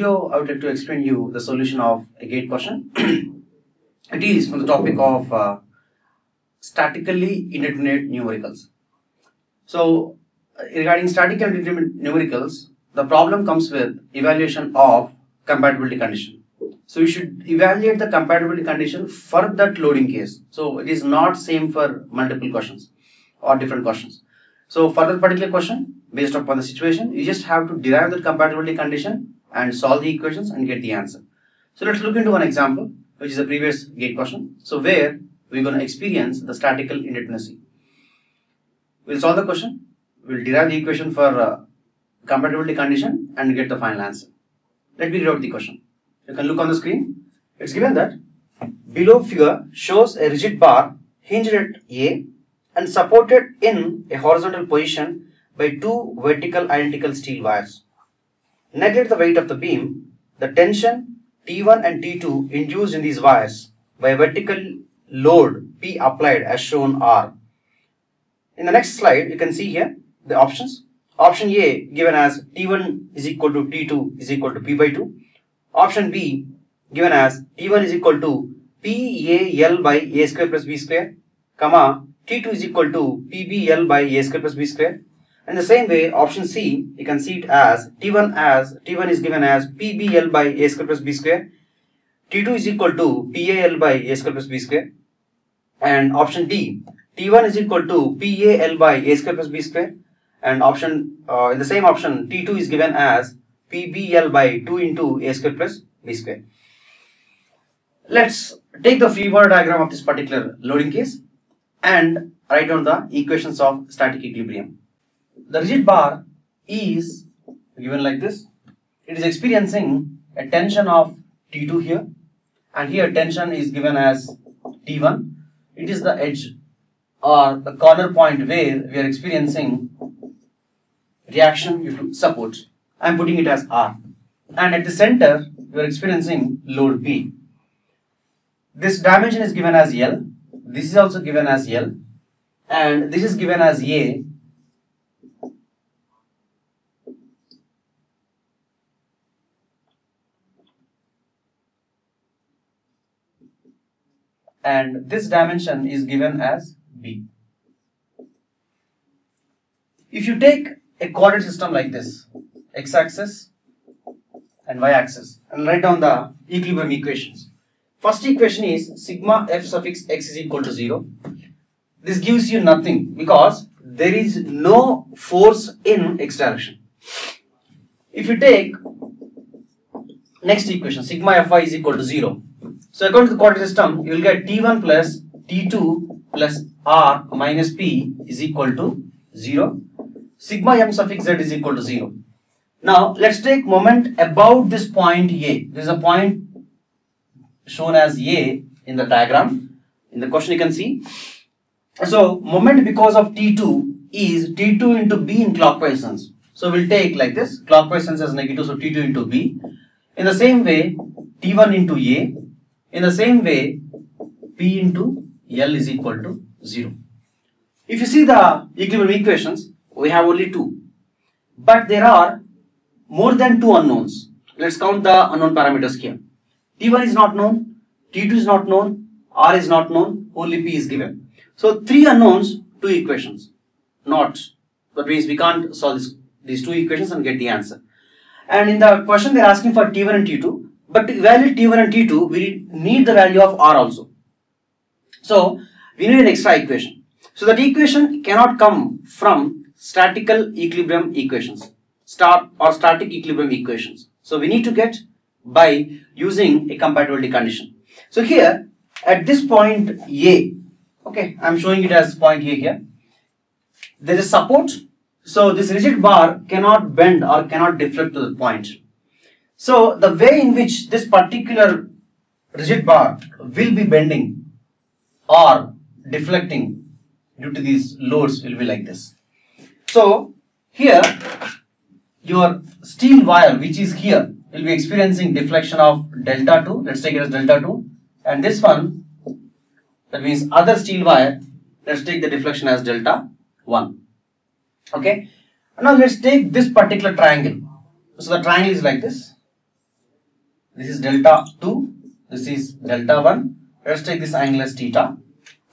video, I would like to explain you the solution of a gate question. it is from the topic of uh, statically indeterminate numericals. So, regarding static and indeterminate numericals, the problem comes with evaluation of compatibility condition. So, you should evaluate the compatibility condition for that loading case. So, it is not same for multiple questions or different questions. So, for that particular question, based upon the situation, you just have to derive the compatibility condition and solve the equations and get the answer. So, let's look into one example, which is a previous gate question. So, where we're going to experience the statical indeterminacy. We'll solve the question, we'll derive the equation for uh, compatibility condition and get the final answer. Let me read out the question. You can look on the screen. It's given that below figure shows a rigid bar hinged at A and supported in a horizontal position by two vertical identical steel wires. Neglect the weight of the beam, the tension T1 and T2 induced in these wires by vertical load P applied as shown are. In the next slide, you can see here the options. Option A given as T1 is equal to T2 is equal to P by 2. Option B given as T1 is equal to PAL by A square plus B square, comma T2 is equal to PBL by A square plus B square. In the same way, option C, you can see it as T1 as T1 is given as PBL by A square plus B square. T2 is equal to PAL by A square plus B square. And option D, T1 is equal to PAL by A square plus B square. And option, uh, in the same option, T2 is given as PBL by 2 into A square plus B square. Let's take the free body diagram of this particular loading case and write down the equations of static equilibrium. The rigid bar is given like this. It is experiencing a tension of T2 here and here tension is given as T1. It is the edge or the corner point where we are experiencing reaction due to support. I am putting it as R. And at the center, we are experiencing load P. This dimension is given as L. This is also given as L. And this is given as A. And this dimension is given as B. If you take a coordinate system like this, x-axis and y-axis, and write down the equilibrium equations. First equation is sigma f suffix x is equal to 0. This gives you nothing because there is no force in x direction. If you take next equation, sigma fy is equal to 0. So according to the coordinate system, you will get t1 plus t2 plus r minus p is equal to 0 sigma m suffix z is equal to 0. Now let's take moment about this point A. There is a point shown as A in the diagram. In the question you can see. So moment because of T2 is T2 into B in clockwise sense. So we'll take like this clockwise sense as negative so T2 into B. In the same way T1 into A. In the same way P into L is equal to 0. If you see the equilibrium equations we have only two. But there are more than two unknowns. Let's count the unknown parameters here. T1 is not known, T2 is not known, R is not known, only P is given. So three unknowns, two equations. Not. That means we can't solve this, these two equations and get the answer. And in the question they're asking for T1 and T2. But to evaluate T1 and T2, we need the value of R also. So we need an extra equation. So that equation cannot come from statical equilibrium equations or static equilibrium equations. So we need to get by using a compatibility condition. So here at this point A, okay, I'm showing it as point A here. There is support. So this rigid bar cannot bend or cannot deflect to the point. So the way in which this particular rigid bar will be bending or deflecting due to these loads will be like this. So here your steel wire which is here will be experiencing deflection of delta 2 let's take it as delta 2 and this one that means other steel wire let's take the deflection as delta 1 okay? Now let's take this particular triangle. So the triangle is like this this is delta 2, this is delta 1. Let's take this angle as theta.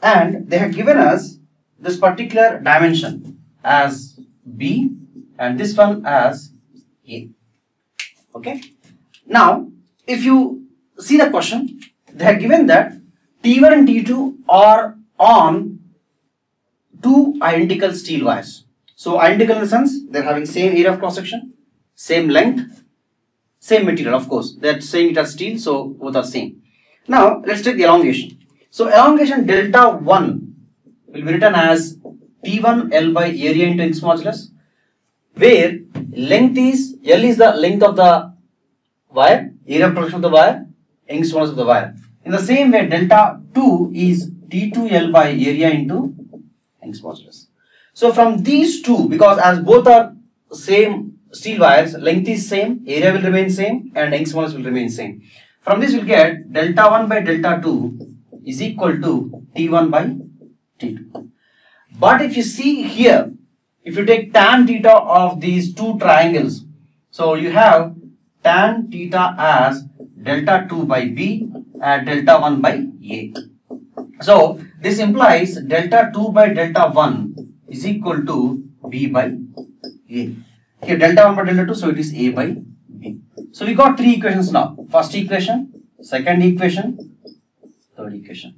And they have given us this particular dimension as B and this one as A. Okay. Now, if you see the question, they have given that T1 and T2 are on two identical steel wires. So identical in the sense they're having same area of cross section, same length, same material of course. They're saying it as steel, so both are same. Now let's take the elongation. So elongation delta 1 will be written as T1 L by area into Young's modulus where length is L is the length of the wire, area of projection of the wire, Young's modulus of the wire. In the same way delta 2 is T2L by area into Young's modulus. So from these two, because as both are same steel wires, length is same, area will remain same and Young's will remain same. From this we'll get delta 1 by delta 2 is equal to T1 by T2. But if you see here, if you take tan theta of these two triangles, so you have tan theta as delta 2 by B and delta 1 by A. So this implies delta 2 by delta 1 is equal to B by A. Here delta 1 by delta 2, so it is A by B. So we got three equations now. First equation, second equation, third equation.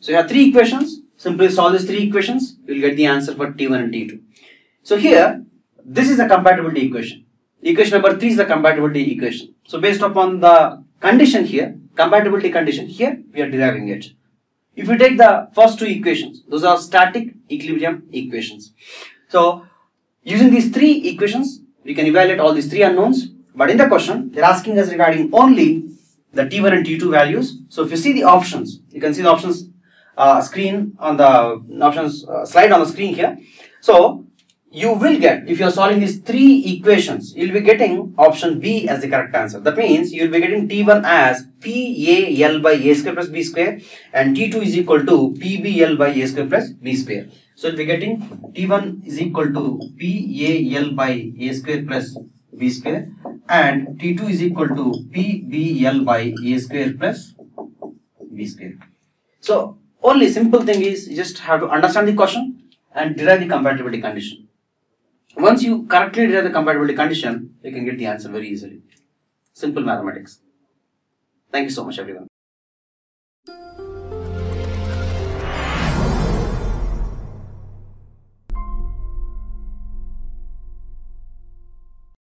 So you have three equations. Simply solve these three equations, you will get the answer for T1 and T2. So here, this is the compatibility equation. Equation number 3 is the compatibility equation. So based upon the condition here, compatibility condition here, we are deriving it. If you take the first two equations, those are static equilibrium equations. So using these three equations, we can evaluate all these three unknowns. But in the question, they're asking us regarding only the T1 and T2 values. So if you see the options, you can see the options uh, screen on the options uh, slide on the screen here. So you will get, if you are solving these three equations, you will be getting option B as the correct answer. That means you will be getting T1 as PAL by A square plus B square and T2 is equal to PBL by A square plus B square. So be getting T1 is equal to PAL by A square plus B square and T2 is equal to PBL by A square plus B square. So only simple thing is you just have to understand the question and derive the compatibility condition. Once you correctly derive the compatibility condition, you can get the answer very easily. Simple mathematics. Thank you so much everyone.